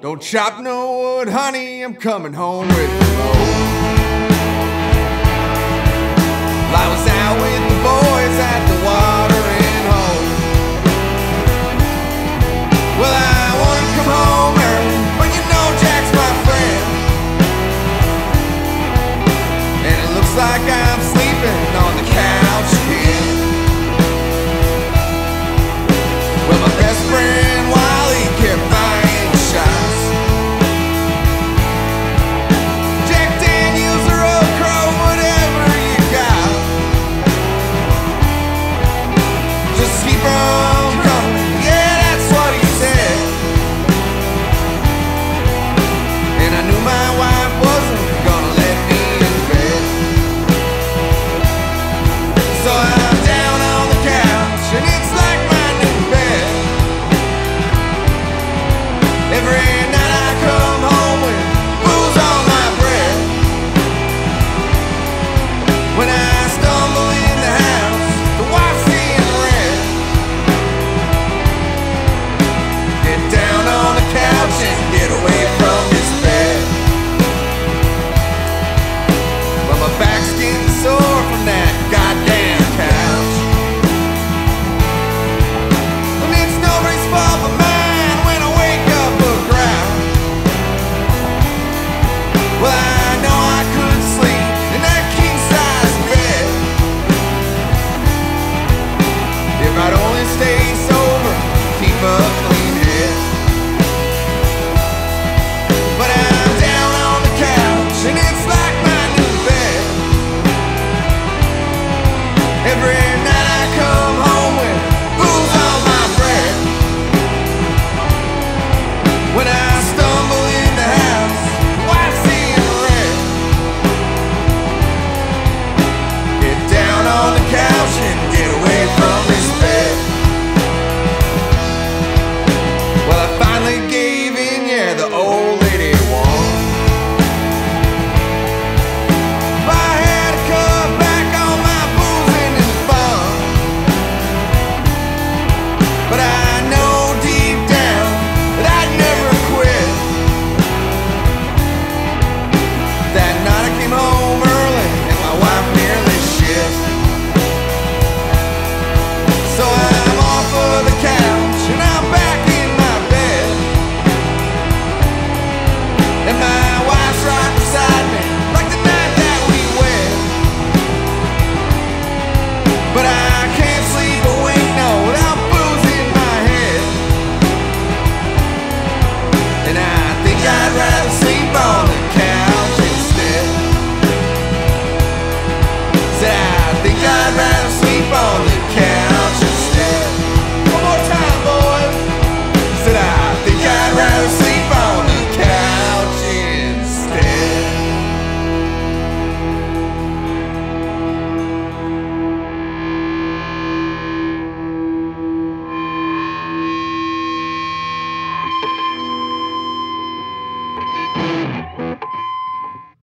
Don't chop no wood, honey, I'm coming home with load. from God.